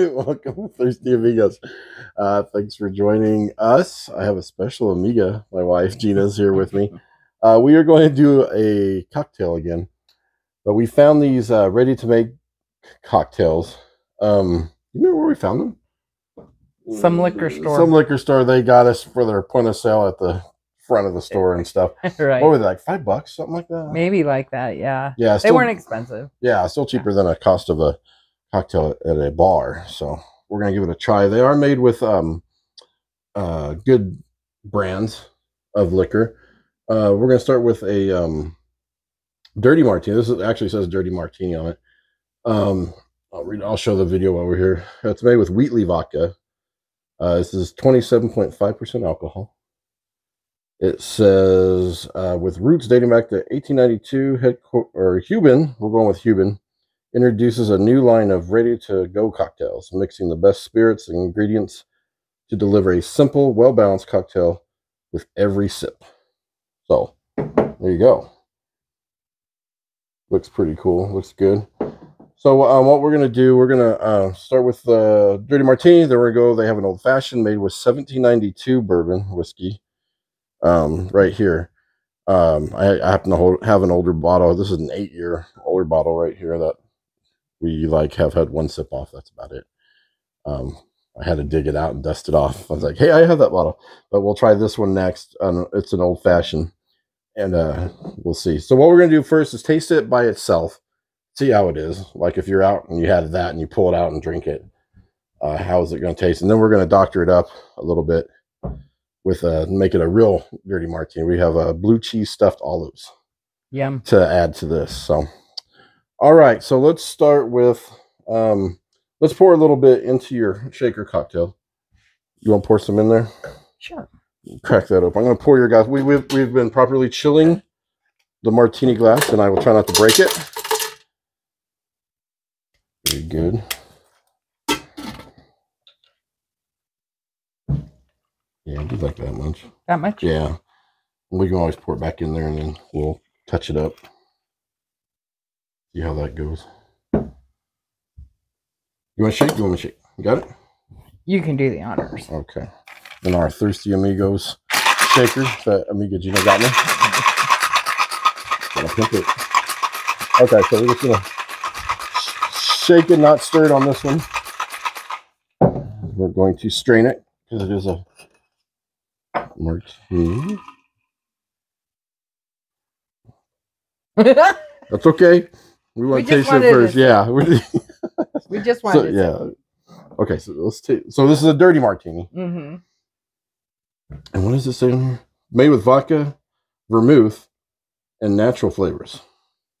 welcome, Thirsty Amigos. Uh, thanks for joining us. I have a special amiga. My wife Gina's here with me. Uh, we are going to do a cocktail again, but we found these uh, ready to make cocktails. Um, you remember where we found them? Some liquor store. Some liquor store. They got us for their point of sale at the front of the store and stuff. right. What were they like? Five bucks, something like that. Maybe like that, yeah. Yeah, They weren't expensive. Yeah, still cheaper than a cost of a cocktail at a bar. So we're gonna give it a try. They are made with um uh good brands of liquor. Uh we're gonna start with a um dirty martini. This is, actually says dirty martini on it. Um I'll read I'll show the video while we're here. It's made with Wheatley vodka. Uh this is 27.5% alcohol. It says uh, with roots dating back to 1892, head or Hubin, we're going with Hubin, introduces a new line of ready to go cocktails, mixing the best spirits and ingredients to deliver a simple, well balanced cocktail with every sip. So, there you go. Looks pretty cool. Looks good. So, um, what we're going to do, we're going to uh, start with the uh, Dirty Martini. Going to go, they have an old fashioned made with 1792 bourbon whiskey um, right here. Um, I, I happen to hold, have an older bottle. This is an eight year older bottle right here that we like have had one sip off. That's about it. Um, I had to dig it out and dust it off. I was like, hey, I have that bottle, but we'll try this one next. Um, it's an old fashioned, and uh, we'll see. So what we're gonna do first is taste it by itself, see how it is. Like if you're out and you had that and you pull it out and drink it, uh, how is it gonna taste? And then we're gonna doctor it up a little bit with uh, make it a real dirty martini. We have a blue cheese stuffed olives Yum. to add to this. So, all right. So let's start with um, let's pour a little bit into your shaker cocktail. You want to pour some in there? Sure. Crack that open. I'm going to pour your guys. We, we've we've been properly chilling the martini glass, and I will try not to break it. Very good. Yeah, I do like that much. That much? Yeah. We can always pour it back in there and then we'll touch it up. See how that goes. You want to shake? You want me to shake? You got it? You can do the honors. Okay. And our Thirsty Amigos shaker that Amiga Gina got me. Gonna pimp it. Okay, so we're just gonna shake it, not stir it on this one. We're going to strain it because it is a martini. That's okay. We want to taste it first. Yeah. we just so, wanted yeah. Okay, so let's take. So this is a dirty martini, hmm and what does it say in here? Made with vodka, vermouth, and natural flavors.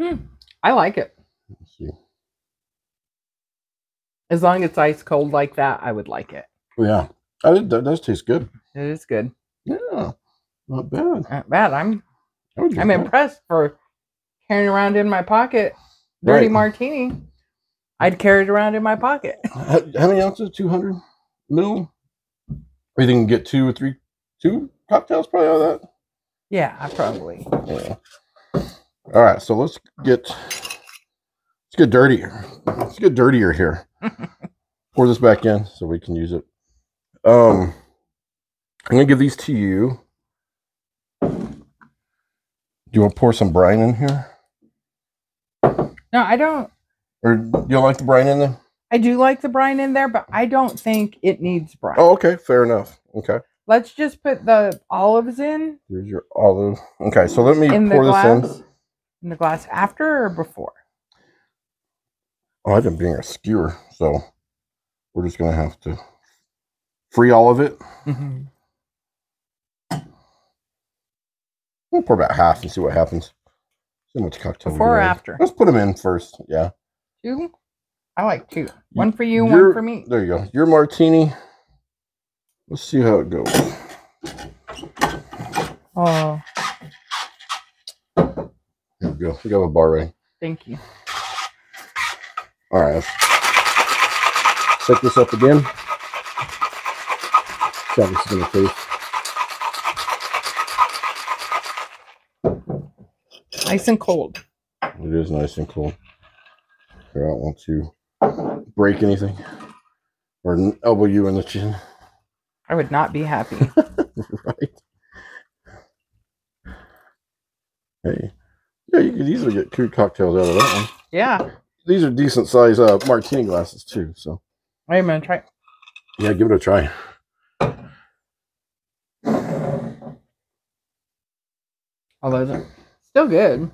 Hmm. I like it. Let's see. As long as it's ice cold like that, I would like it. Yeah, that, does taste good. It is good. Yeah, not bad. Not bad. I'm I'm that. impressed for carrying around in my pocket. Dirty Right. martini. I'd carry it around in my pocket. How, how many ounces? Two hundred mil. Or you can get two or three, two cocktails probably out of that. Yeah, I probably. Yeah. All right, so let's get let's get dirtier. Let's get dirtier here. Pour this back in so we can use it. Um, I'm gonna give these to you. Do you want to pour some brine in here, No, I don't. or do you like the brine in there? I do like the brine in there, but I don't think it needs brine. Oh, okay, fair enough. Okay, Let's just put the olives in here's your olive. Okay, so let me in the pour this glass. in. In the glass after or before? Oh, I didn't bring a skewer, so we're just gonna have to free all of it. Mm-hmm. We'll pour about half and see what happens. How much cocktail Before or get. after? Let's put them in first. Yeah. Two? I like two. One for you, Your- one for me. There you go. Your martini. Let's see how it goes. Oh, There we go. We got a bar ready. thank you. All right. Set this up again. See how this is gonna taste. Nice and cold. It is nice and cool. I don't want to break anything or elbow you in the chin. I would not be happy. right. Hey. Yeah, you could easily get two cocktails out of that one. yeah. These are decent size uh, martini glasses too. So I'm gonna try. yeah, give it a try. Those are still good.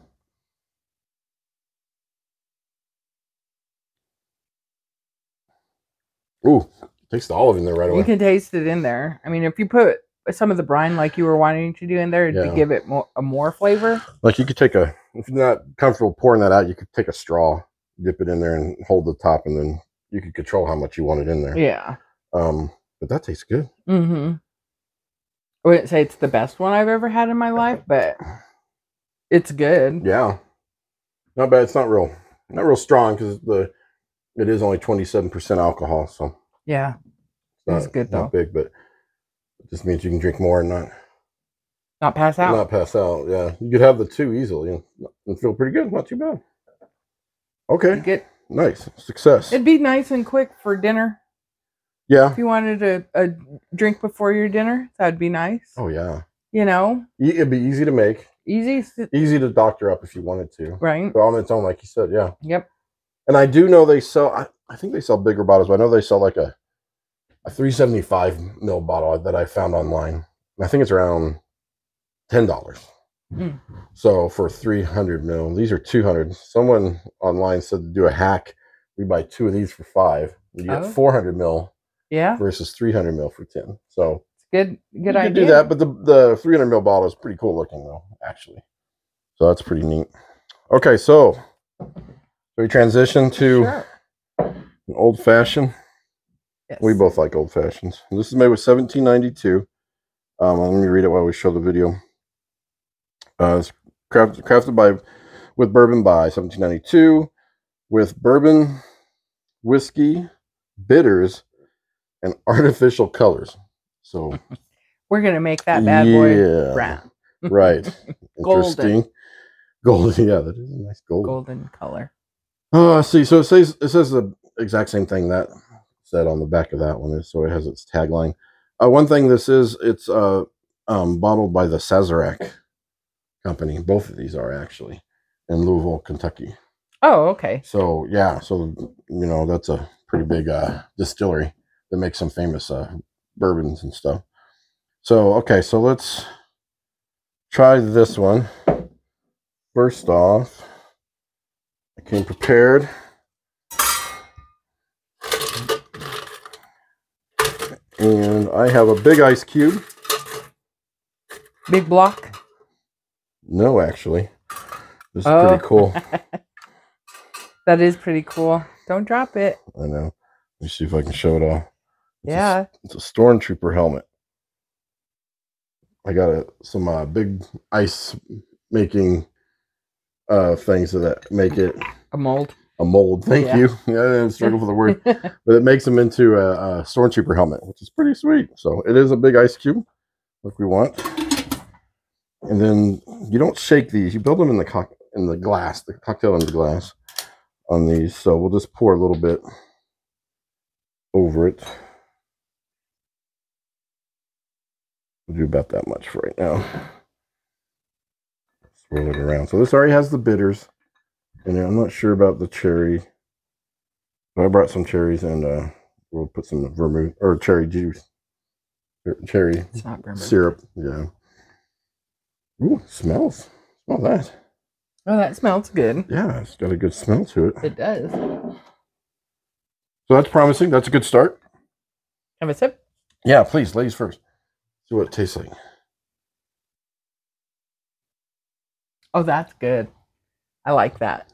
Ooh, taste the olive in there right away. You can taste it in there. I mean, if you put some of the brine like you were wanting to do in there Yeah. to give it more a more flavor. Like you could take a if you're not comfortable pouring that out, you could take a straw, dip it in there, and hold the top, and then you could control how much you want it in there. Yeah. Um, but that tastes good. Mm-hmm. I wouldn't say it's the best one I've ever had in my life, but it's good. Yeah, not bad. It's not real, not real strong because the it is only twenty seven percent alcohol, so Yeah. it's not, good, not big, but it just means you can drink more and not Not pass out. not pass out. Yeah, you could have the two easily and, feel pretty good. Not too bad. Okay, Get nice success. it'd be nice and quick for dinner. yeah. If you wanted a, a drink before your dinner, that'd be nice. Oh yeah. You know, It'd be easy to make, easy, easy to doctor up if you wanted to. right? But on its own, like you said, yeah. Yep. And I do know they sell. I, I think they sell bigger bottles, but I know they sell like a a 375 mil bottle that I found online. I think it's around ten dollars. Mm. So for 300 mil, these are 200. Someone online said to do a hack. We buy two of these for five. You get Oh. 400 mil Yeah, versus 300 mil for 10. So good. Good you idea. could do that, but the the 300 mil bottle is pretty cool looking though, actually. So that's pretty neat. Okay, so we transition to Sure. an old fashioned. Yes. We both like old fashions. This is made with 1792. Um, let me read it while we show the video. Uh, it's crafted, crafted by with bourbon by 1792 with bourbon, whiskey, bitters, and artificial colors. So We're gonna make that bad boy yeah, brown, Right. Interesting. Golden. Yeah, that is a nice gold. golden color. Oh, I see. So it says it says the exact same thing that said on the back of that one. So it has its tagline. Uh, one thing this is it's uh um, bottled by the Sazerac company. Both of these are actually in Louisville, Kentucky. Oh, okay. So yeah, so you know that's a pretty big uh, distillery that makes some famous uh, bourbons and stuff. So okay, so let's try this one. First off, I came prepared. And I have a big ice cube. Big block. No, actually. This is Oh. pretty cool. That is pretty cool. Don't drop it. I know. Let me see if I can show it off. It's a Yeah. It's a stormtrooper helmet. I got a, some uh, big ice making uh, things that make it A mold. a mold. Thank Yeah. you. Yeah, I didn't struggle for the word, but it makes them into a, a stormtrooper helmet, which is pretty sweet. So it is a big ice cube, like we want. And then you don't shake these; you build them in the cock in the glass, the cocktail in the glass on these. So we'll just pour a little bit over it. We'll do about that much for right now. Swirl it around. So this already has the bitters. And I'm not sure about the cherry. But I brought some cherries and uh, we'll put some vermouth or cherry juice. er, Cherry It's not bourbon. syrup. Yeah. Ooh, smells. Smell that. Oh, that smells good. Yeah, it's got a good smell to it. It does. So that's promising. That's a good start. Have a sip. Yeah, please, ladies first. See what it tastes like. Oh, that's good. I like that.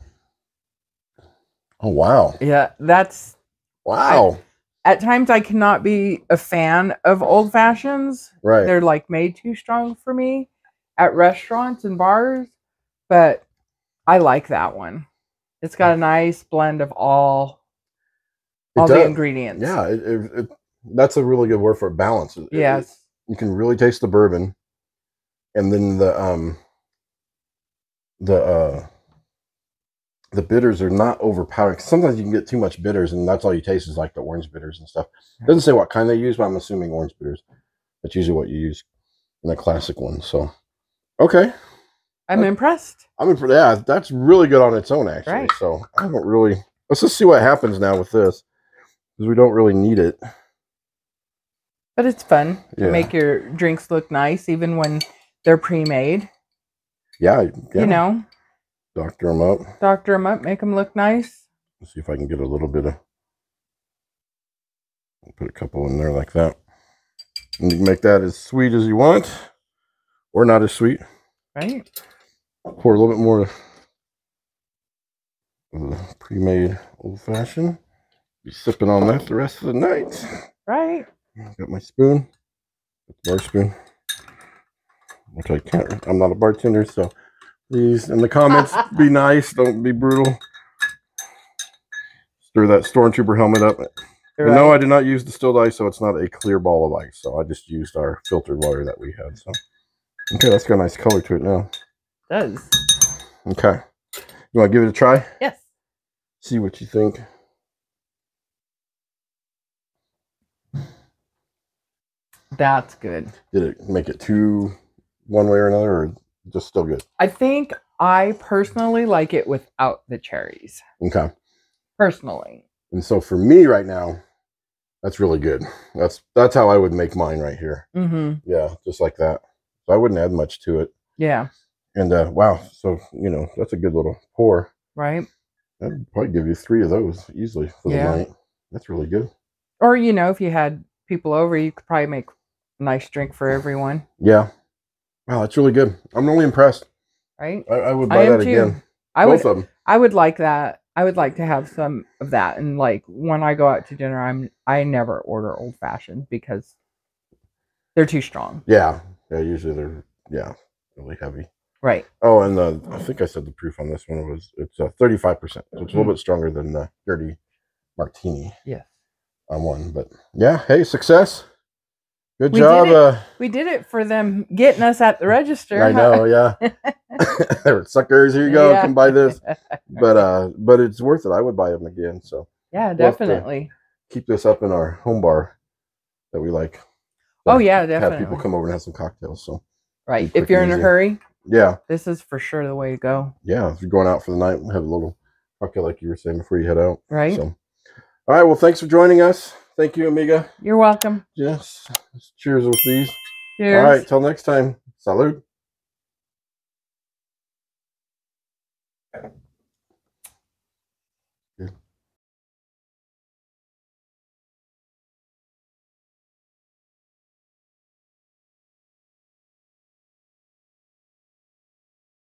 Oh wow. Yeah, that's Wow. at times I cannot be a fan of old fashions. right. They're like made too strong for me at restaurants and bars, but I like that one. It's got a nice blend of all all the ingredients. Yeah, it, it, it, that's a really good word for it, balance. Yes. You can really taste the bourbon, and then the um the uh the bitters are not overpowering. Sometimes you can get too much bitters, and that's all you taste is like the orange bitters and stuff. It doesn't say what kind they use, but I'm assuming orange bitters. That's usually what you use in a classic one. So, okay, I'm Uh, impressed. I mean, for yeah, that's really good on its own, actually. Right. So I don't really. Let's just see what happens now with this, because we don't really need it. But it's fun to Yeah. make your drinks look nice, even when they're pre-made. Yeah, yeah. You know, doctor them up. doctor them up, make them look nice. Let's see if I can get a little bit of. Put a couple in there like that. And you can make that as sweet as you want, or not as sweet. Right? Pour a little bit more of the pre-made old fashioned. Be sipping on that the rest of the night. Right? Got my spoon, bar spoon, which I can't. I'm not a bartender, so please in the comments be nice. Don't be brutal. Stir that stormtrooper helmet up. You're No, I did not use distilled ice, so it's not a clear ball of ice. So I just used our filtered water that we had. So okay, that's got a nice color to it now. does. Okay, you want to give it a try? Yes. See what you think. That's good. Did it make it too one way or another, or just still good? I think I personally like it without the cherries. Okay. Personally. And so for me right now, that's really good. That's that's how I would make mine right here. Mm-hmm. Yeah, just like that. So I wouldn't add much to it. Yeah. And uh wow, so you know, that's a good little pour. Right. That'd probably give you three of those easily for Yeah. the night. That's really good. Or, you know, if you had people over, you could probably make nice drink for everyone. Yeah. Wow, that's really good. I'm really impressed. Right? I, I would buy am that too. again. I Both would of them. I would like that. I would like to have some of that. And like when I go out to dinner, I'm I never order old fashioned because they're too strong. Yeah. Yeah, usually they're yeah, really heavy. Right. Oh, and uh, I think I said the proof on this one was it's uh, 35%. So it's a little bit stronger than the dirty martini. Yes. on one. But yeah, hey, success. Good We job. it. Uh, We did it for them getting us at the register. I huh? know, yeah. Suckers. Here you go. Yeah. Come buy this. But uh, but it's worth it. I would buy them again. So yeah, definitely. keep this up in our home bar that we like. Oh yeah, Have definitely. people come over and have some cocktails. So right. If you're in a hurry, yeah, this is for sure the way to go. yeah. If you're going out for the night, have a little cocktail like you were saying before you head out. Right. So, all right. Well, thanks for joining us. Thank you, Amiga. You're welcome. Yes. Cheers with these. Cheers. All right. Till next time. Salud.